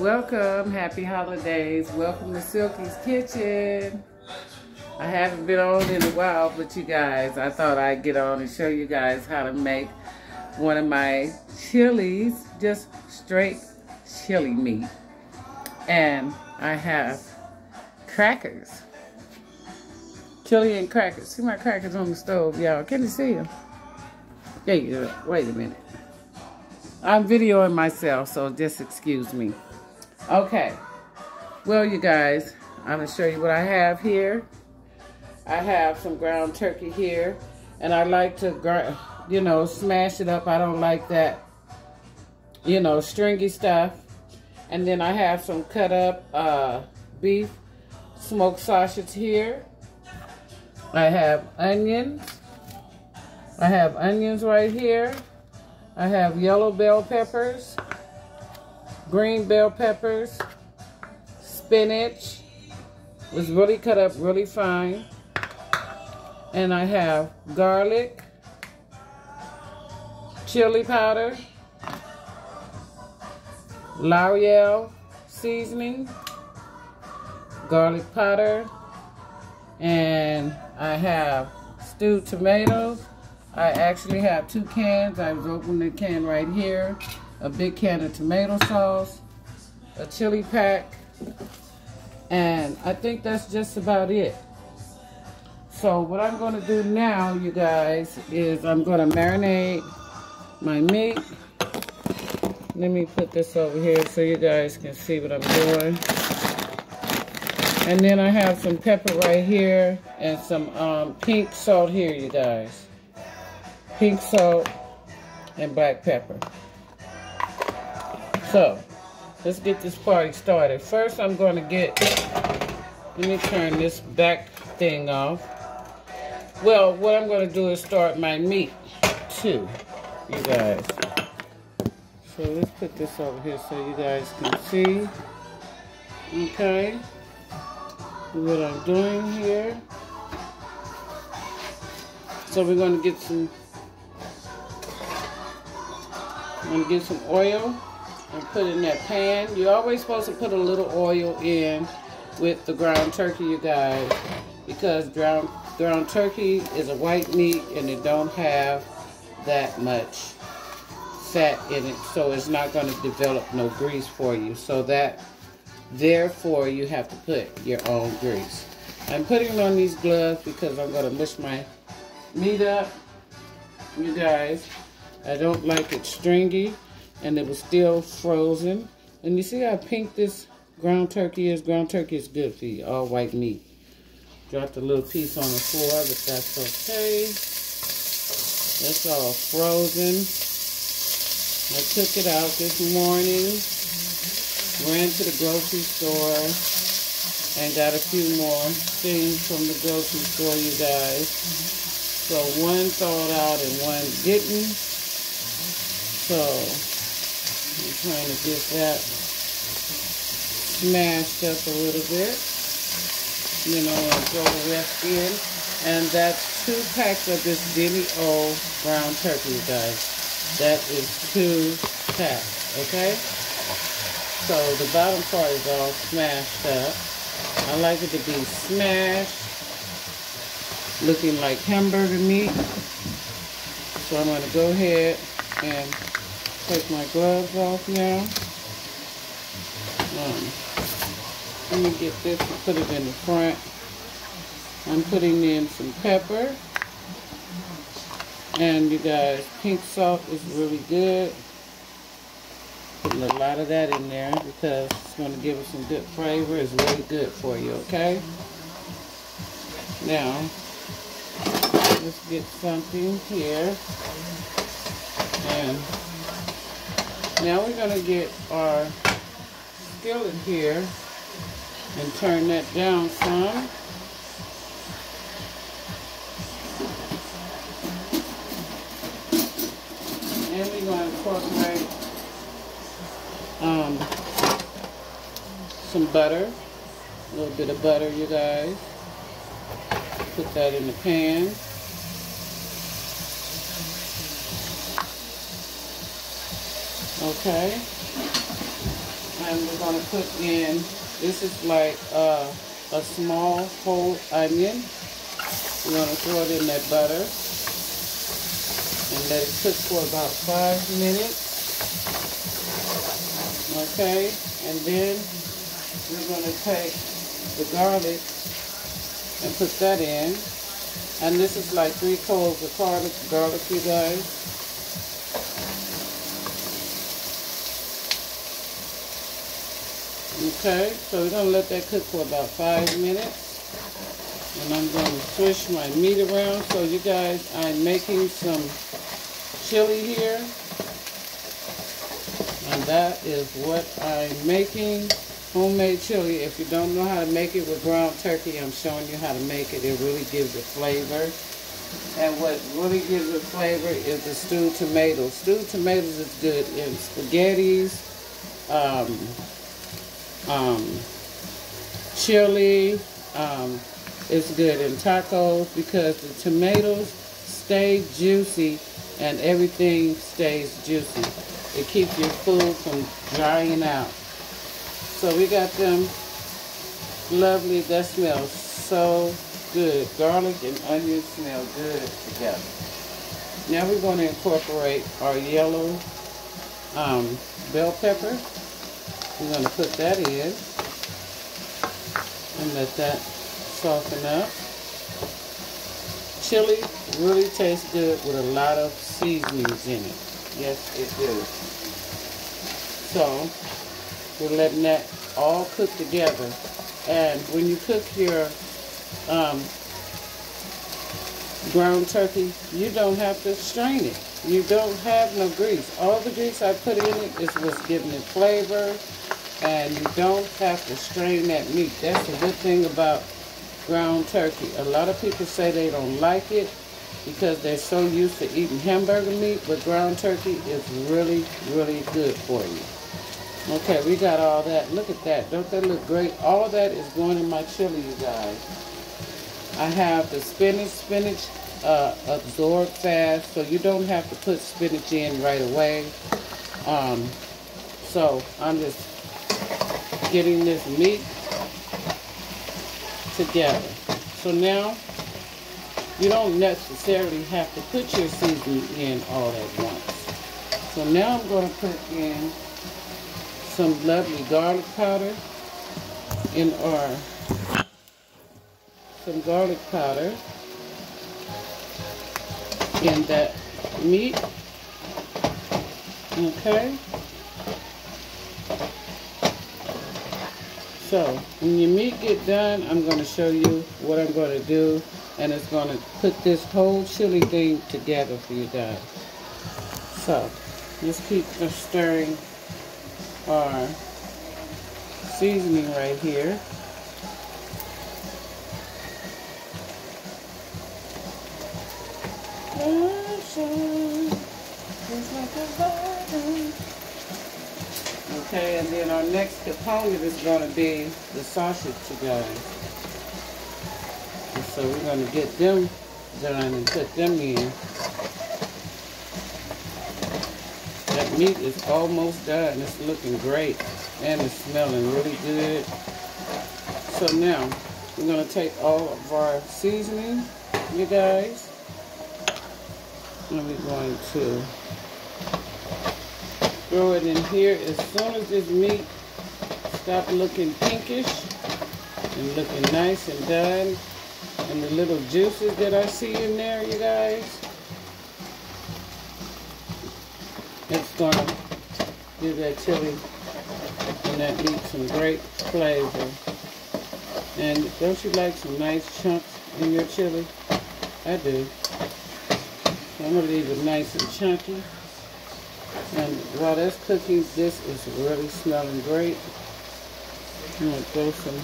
Welcome, happy holidays. Welcome to Silky's Kitchen. I haven't been on in a while, but you guys, I thought I'd get on and show you guys how to make one of my chilies, just straight chili meat. And I have crackers. Chili and crackers. See my crackers on the stove, y'all. Can you see them? There you. Wait a minute. I'm videoing myself, so just excuse me. Okay. Well, you guys, I'm going to show you what I have here. I have some ground turkey here. And I like to, you know, smash it up. I don't like that, you know, stringy stuff. And then I have some cut up uh, beef smoked sausage here. I have onions. I have onions right here. I have yellow bell peppers, green bell peppers, spinach. was really cut up really fine. And I have garlic, chili powder, Lawry's seasoning, garlic powder, and I have stewed tomatoes. I actually have two cans. I was opening the can right here. A big can of tomato sauce, a chili pack, and I think that's just about it. So what I'm going to do now, you guys, is I'm going to marinate my meat. Let me put this over here so you guys can see what I'm doing. And then I have some pepper right here and some um, pink salt here, you guys. Pink salt and black pepper. So, let's get this party started. First, I'm going to get, let me turn this back thing off. Well, what I'm going to do is start my meat, too, you guys. So, let's put this over here so you guys can see. Okay what I'm doing here. So we're going to get some, I'm going to get some oil and put in that pan. You're always supposed to put a little oil in with the ground turkey, you guys, because ground, ground turkey is a white meat and it don't have that much fat in it, so it's not going to develop no grease for you. So that Therefore, you have to put your own grease. I'm putting on these gloves because I'm going to mush my meat up. You guys, I don't like it stringy and it was still frozen. And you see how pink this ground turkey is? Ground turkey is good for you, all white meat. Dropped a little piece on the floor, but that's okay. That's all frozen. I took it out this morning ran to the grocery store and got a few more things from the grocery store, you guys. So one thawed out and one didn't. So I'm trying to get that smashed up a little bit. You know, and throw the rest in. And that's two packs of this Demi O brown turkey, guys. That is two packs, okay? So the bottom part is all smashed up. I like it to be smashed, looking like hamburger meat. So I'm going to go ahead and take my gloves off now. Um, let me get this and put it in the front. I'm putting in some pepper. And you guys, pink salt is really good. Putting a lot of that in there because it's going to give it some good flavor. It's really good for you, okay? Now, let's get something here. And now we're going to get our skillet here and turn that down some. And we're going to incorporate um, some butter, a little bit of butter, you guys. Put that in the pan. Okay. And we're going to put in, this is like uh, a small whole onion. We're going to throw it in that butter and let it cook for about five minutes. Okay, and then we're going to take the garlic and put that in. And this is like three cloves of garlic, garlic, you guys. Okay, so we're going to let that cook for about five minutes. And I'm going to switch my meat around. So you guys, I'm making some chili here. And that is what I'm making homemade chili. If you don't know how to make it with ground turkey, I'm showing you how to make it. It really gives it flavor. And what really gives it flavor is the stewed tomatoes. Stewed tomatoes is good in spaghettis, um, um, chili. Um, it's good in tacos because the tomatoes stay juicy and everything stays juicy. It keeps your food from drying out. So we got them lovely, that smells so good. Garlic and onion smell good together. Now we're going to incorporate our yellow um, bell pepper. We're going to put that in and let that soften up. Chili really tastes good with a lot of seasonings in it. Yes, it does. So, we're letting that all cook together. And when you cook your um, ground turkey, you don't have to strain it. You don't have no grease. All the grease I put in it is what's giving it flavor. And you don't have to strain that meat. That's a good thing about ground turkey. A lot of people say they don't like it because they're so used to eating hamburger meat, but ground turkey is really, really good for you. Okay, we got all that. Look at that. Don't that look great? All that is going in my chili, you guys. I have the spinach. Spinach uh, absorb fast, so you don't have to put spinach in right away. Um, so I'm just getting this meat together. So now, you don't necessarily have to put your seasoning in all at once. So now I'm going to put in some lovely garlic powder in our some garlic powder in that meat. Okay. So when your meat get done, I'm going to show you what I'm going to do. And it's going to put this whole chili thing together for you guys. So just keep stirring our seasoning right here. Okay, and then our next component is going to be the sausage, guys. And so we're going to get them done and put them in. That meat is almost done. It's looking great. And it's smelling really good. So now, we're going to take all of our seasoning, you guys. And we're going to throw it in here. As soon as this meat stop looking pinkish and looking nice and done, and the little juices that I see in there, you guys, It's gonna give that chili and that meat some great flavor. And don't you like some nice chunks in your chili? I do. I'm gonna leave it nice and chunky. And while that's cooking, this is really smelling great. I'm gonna throw some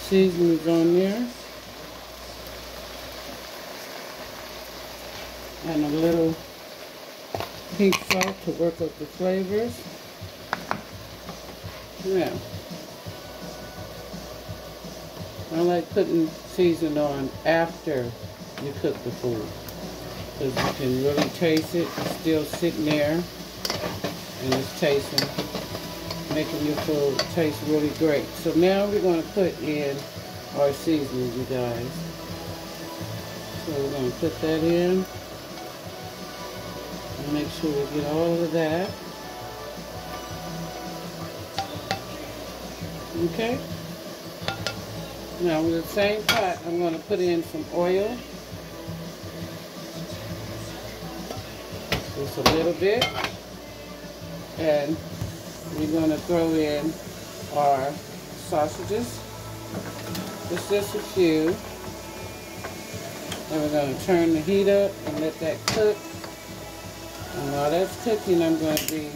seasonings on there. And a little pink salt to work up the flavors. Yeah. I like putting season on after you cook the food. Because you can really taste it. It's still sitting there. And it's tasting, making your food taste really great. So now we're going to put in our seasoning, you guys. So we're going to put that in. And make sure we get all of that. Okay? Now with the same pot, I'm going to put in some oil. Just a little bit. And we're going to throw in our sausages. Just, just a few. And we're going to turn the heat up and let that cook. And while that's cooking, I'm going to be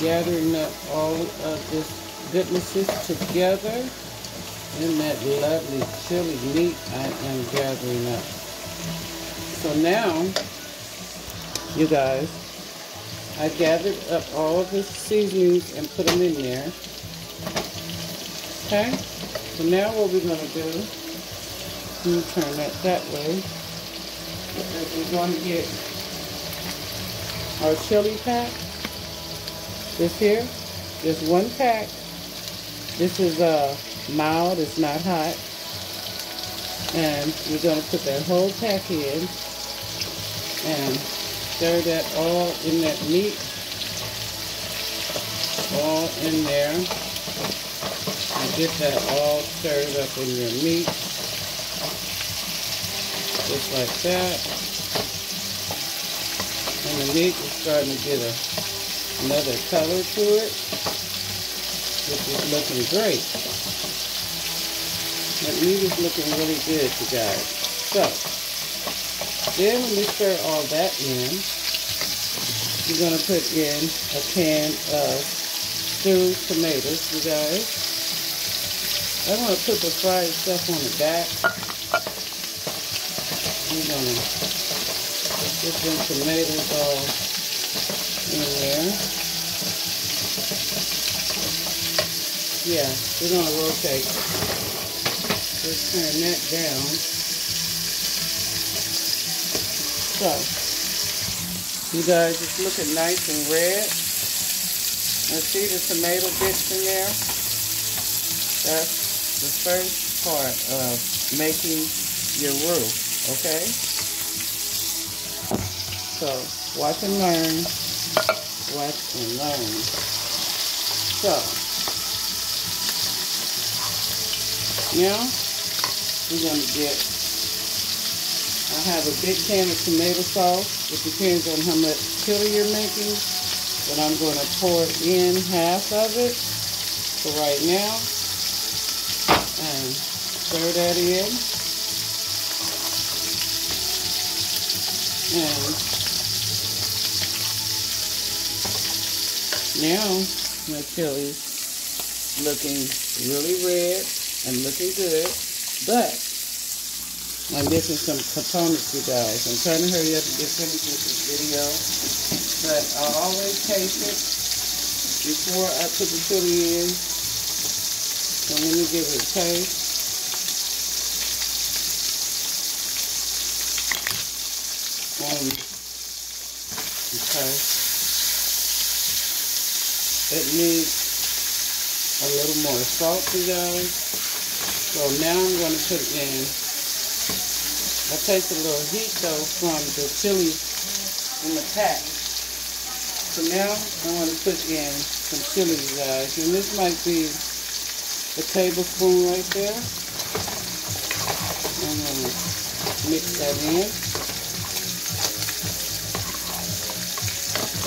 gathering up all of this goodnesses together in that lovely chili meat I am gathering up. So now, you guys, I gathered up all of the seasonings and put them in there. Okay? So now what we're going to do, let me turn that that way. We're going to get our chili pack. This here, just one pack this is uh, mild, it's not hot. And we're going to put that whole pack in and stir that all in that meat. All in there. And get that all stirred up in your meat. Just like that. And the meat is starting to get a, another color to it which is looking great. That meat is looking really good, you guys. So, then when we stir all that in, you're going to put in a can of stewed tomatoes, you guys. I'm going to put the fried stuff on the back. I'm going to put some tomatoes all in there. Yeah, we're going to rotate. Just turn that down. So, you guys, it's looking nice and red. I see the tomato bits in there. That's the first part of making your roux, okay? So, watch and learn. Watch and learn. So, Now, we're going to get, have a big can of tomato sauce. It depends on how much chili you're making. But I'm going to pour in half of it for right now. And stir that in. And now my chili's looking really red and looking good, but I'm missing some components, you guys. I'm trying to hurry up and get finished with this video, but I always taste it before I put the chili in. So let me give it a taste. Um, okay. It needs a little more salt, you guys. So now I'm going to put in, I taste a little heat though from the chili in the pack. So now I want to put in some chili, guys. And this might be a tablespoon right there. I'm going to mix that in.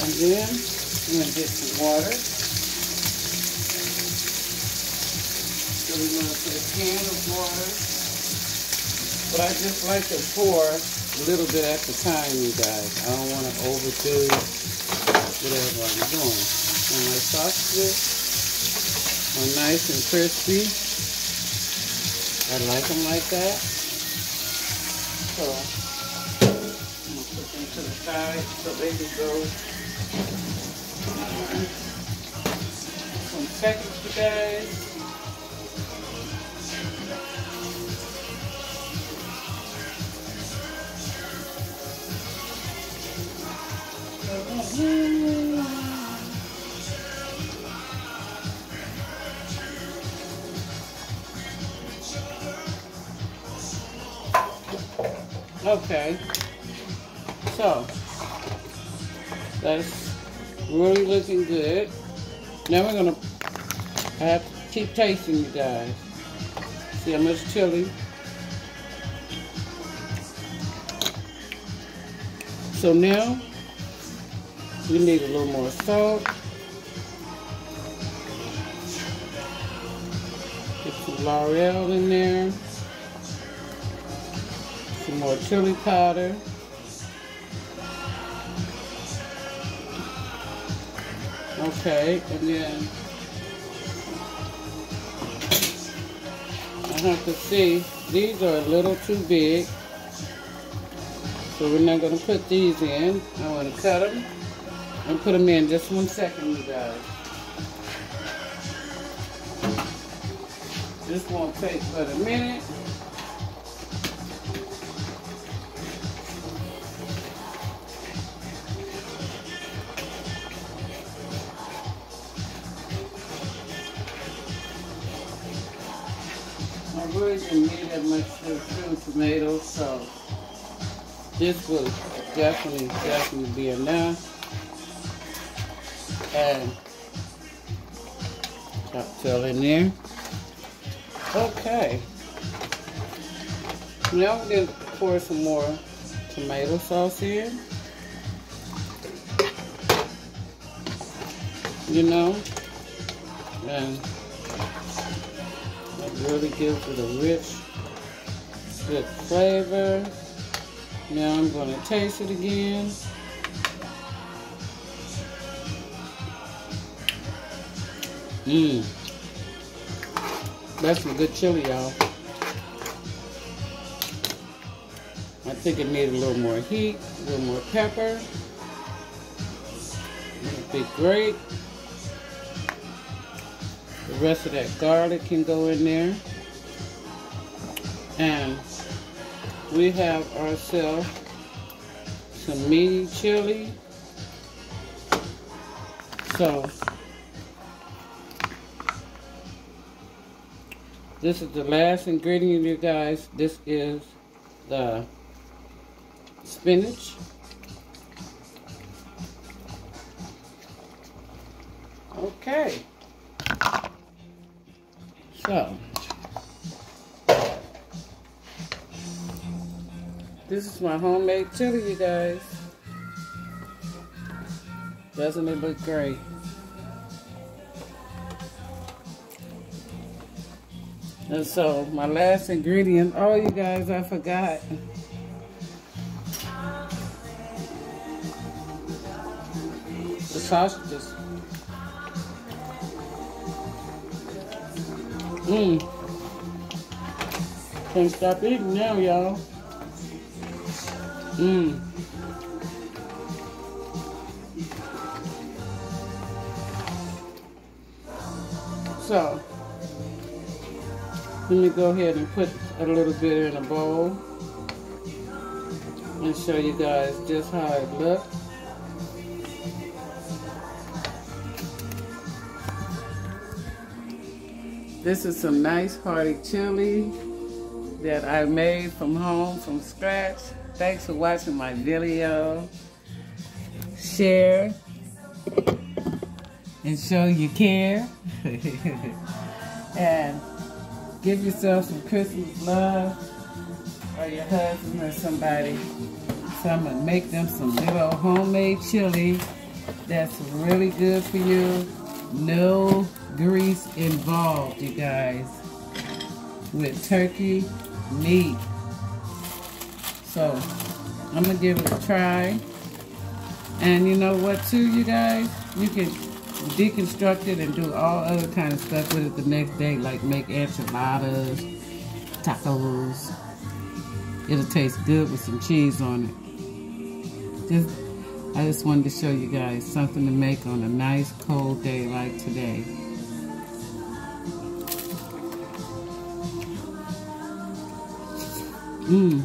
And then I'm going to get some water. So we're going to put a can of water. But I just like to pour a little bit at the time, you guys. I don't want to overdo whatever I'm doing. And my sausages are nice and crispy. I like them like that. So, I'm going to put them to the side so they can go uh, some seconds, you guys. Okay. So that's really looking good. Now we're gonna have to keep tasting you guys. See how much chili. So now we need a little more salt. Get some Lawry's in there. Some more chili powder. Okay, and then I have to see, these are a little too big. So we're not going to put these in. I want to cut them and put them in just one second, you guys. This won't take but a minute. I really didn't need that much fruit tomatoes, so this will definitely, definitely be enough. And cocktail in there. Okay. Now we're going to pour some more tomato sauce in. You know, and it really gives it a rich, good flavor. Now I'm going to taste it again. Mmm. That's some good chili, y'all. I think it needs a little more heat, a little more pepper. It'll be great. The rest of that garlic can go in there. And we have ourselves some meaty chili. So, this is the last ingredient, you guys. This is the spinach. Okay. So, this is my homemade chili, you guys. Doesn't it look great? And so, my last ingredient, oh, you guys, I forgot. The sausages. Mmm. Can't stop eating now, y'all. Mmm. So, let me go ahead and put a little bit in a bowl and show you guys just how it looks. This is some nice hearty chili that I made from home from scratch. Thanks for watching my video. Share and show you care. and give yourself some Christmas love or your husband or somebody. So I'm gonna make them some little homemade chili that's really good for you. No grease involved, you guys, with turkey meat. So, I'm to give it a try. And you know what, too, you guys? You can deconstruct it and do all other kind of stuff with it the next day, like make enchiladas, tacos. It'll taste good with some cheese on it. Just I just wanted to show you guys something to make on a nice cold day like today. Mmm.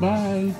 Bye.